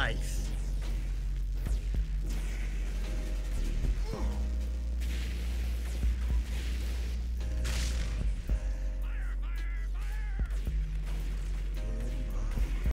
life.